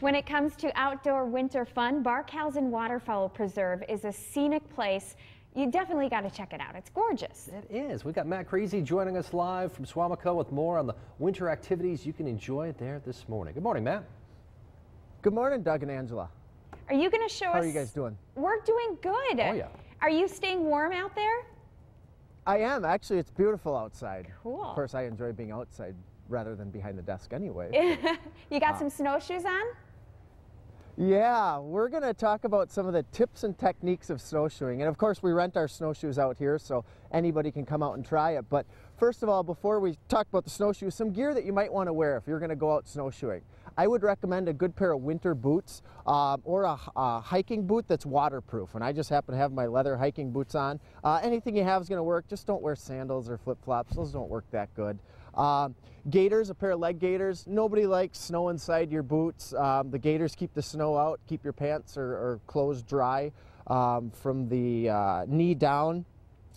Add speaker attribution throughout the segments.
Speaker 1: When it comes to outdoor winter fun, Barkhausen Waterfowl Preserve is a scenic place. You definitely got to check it out. It's gorgeous.
Speaker 2: It is. We've got Matt Kriese joining us live from Suamico with more on the winter activities you can enjoy there this morning. Good morning, Matt.
Speaker 3: Good morning, Doug and Angela.
Speaker 1: Are you going to show
Speaker 3: How
Speaker 1: us?
Speaker 3: How are you guys doing?
Speaker 1: We're doing good.
Speaker 2: Oh, yeah.
Speaker 1: Are you staying warm out there?
Speaker 3: I am. Actually, it's beautiful outside.
Speaker 1: Cool.
Speaker 3: Of course, I enjoy being outside rather than behind the desk anyway.
Speaker 1: you got
Speaker 3: Uh,
Speaker 1: some snowshoes on?
Speaker 3: Yeah, we're going to talk about some of the tips and techniques of snowshoeing. And of course, we rent our snowshoes out here so anybody can come out and try it. But first of all, before we talk about the snowshoes, some gear that you might want to wear if you're going to go out snowshoeing. I would recommend a good pair of winter boots um, or a, a, hiking boot that's waterproof. And I just happen to have my leather hiking boots on. Uh, anything you have is going to work. Just don't wear sandals or flip-flops. Those don't work that good. Um, gaiters, a pair of leg gaiters. Nobody likes snow inside your boots. Um, the gaiters keep the snow out, keep your pants or, or clothes dry um, from the uh, knee down.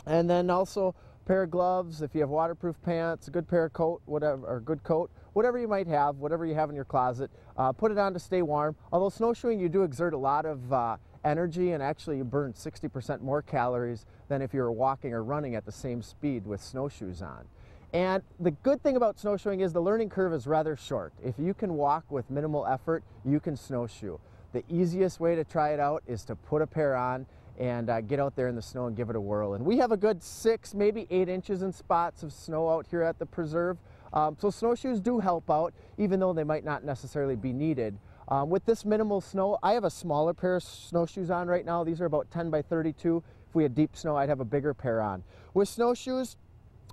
Speaker 3: And then also a pair of gloves, if you have waterproof pants, a good pair of coat, whatever, or good coat, whatever you might have, whatever you have in your closet, uh, put it on to stay warm. Although snowshoeing, you do exert a lot of uh, energy and actually you burn 60% more calories than if you were walking or running at the same speed with snowshoes on. And the good thing about snowshoeing is the learning curve is rather short. If you can walk with minimal effort, you can snowshoe. The easiest way to try it out is to put a pair on and uh, get out there in the snow and give it a whirl. And we have a good six, maybe eight inches in spots of snow out here at the preserve. Um, so snowshoes do help out, even though they might not necessarily be needed. Um, with this minimal snow, I have a smaller pair of snowshoes on right now. These are about 10 by 32. If we had deep snow, I'd have a bigger pair on. With snowshoes,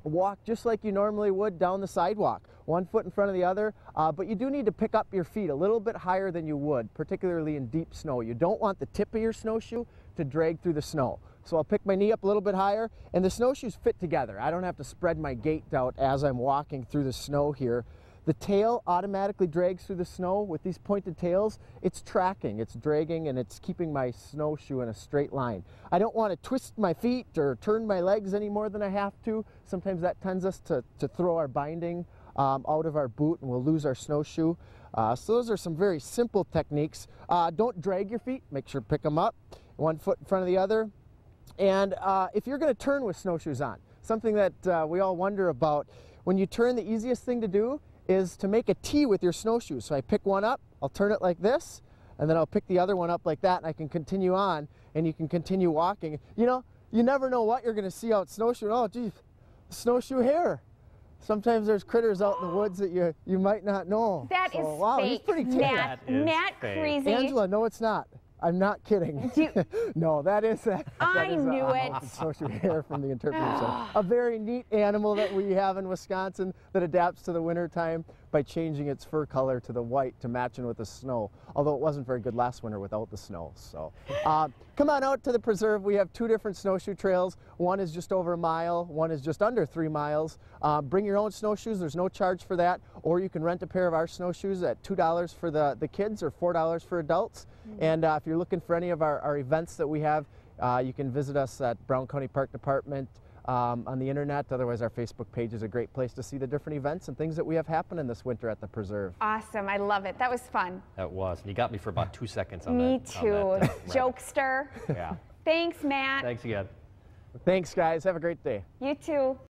Speaker 3: walk just like you normally would down the sidewalk, one foot in front of the other, uh, but you do need to pick up your feet a little bit higher than you would, particularly in deep snow. You don't want the tip of your snowshoe to drag through the snow. So I'll pick my knee up a little bit higher and the snowshoes fit together. I don't have to spread my gait out as I'm walking through the snow here. The tail automatically drags through the snow with these pointed tails. It's tracking, it's dragging, and it's keeping my snowshoe in a straight line. I don't want to twist my feet or turn my legs any more than I have to. Sometimes that tends us to, to throw our binding um, out of our boot and we'll lose our snowshoe. Uh, so those are some very simple techniques. Uh, don't drag your feet, make sure to pick them up, one foot in front of the other. And uh, if you're going to turn with snowshoes on, something that uh, we all wonder about, when you turn, the easiest thing to do is to make a T with your snowshoes. So I pick one up, I'll turn it like this, and then I'll pick the other one up like that, and I can continue on, and you can continue walking. You know, you never know what you're going to see out snowshoeing. Oh, geez, snowshoe hare. Sometimes there's critters out in the woods that you you might not know.
Speaker 1: That
Speaker 3: so,
Speaker 1: is
Speaker 3: wow,
Speaker 1: fake.
Speaker 3: he's pretty
Speaker 1: Matt,
Speaker 2: That is
Speaker 1: Matt
Speaker 2: fake.
Speaker 1: Kriese.
Speaker 3: Angela, no, it's not. I'm not kidding.
Speaker 1: Do-
Speaker 3: no, that is a,
Speaker 1: I
Speaker 3: that is
Speaker 1: knew
Speaker 3: a,
Speaker 1: it.
Speaker 3: snowshoe hare from the interpreter. Center. a very neat animal that we have in Wisconsin that adapts to the winter time by changing its fur color to the white to match in with the snow. Although it wasn't very good last winter without the snow. So uh, come on out to the preserve. We have two different snowshoe trails. One is just over a mile. One is just under three miles. Uh, bring your own snowshoes. There's no charge for that. Or you can rent a pair of our snowshoes at two dollars for the the kids or four dollars for adults. And uh, if you're looking for any of our, our events that we have, uh, you can visit us at Brown County Park Department um, on the internet. Otherwise, our Facebook page is a great place to see the different events and things that we have happening this winter at the preserve.
Speaker 1: Awesome. I love it. That was fun.
Speaker 2: That was. You got me for about two seconds on
Speaker 1: Me
Speaker 2: that. on
Speaker 1: too.
Speaker 2: that, uh.
Speaker 1: Jokester.
Speaker 2: Yeah.
Speaker 1: Thanks, Matt.
Speaker 2: Thanks again.
Speaker 3: Thanks, guys. Have a great day.
Speaker 1: You too.